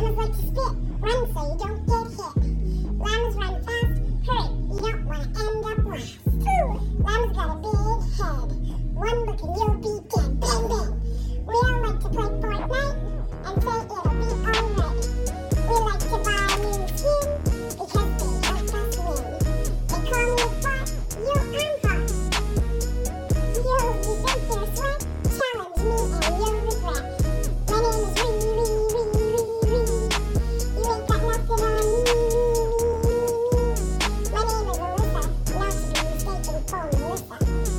Llamas like to spit. Run so you don't get hit. Llamas run fast. Hurry. You don't want to end up last. Ooh. Llamas got a big Bye.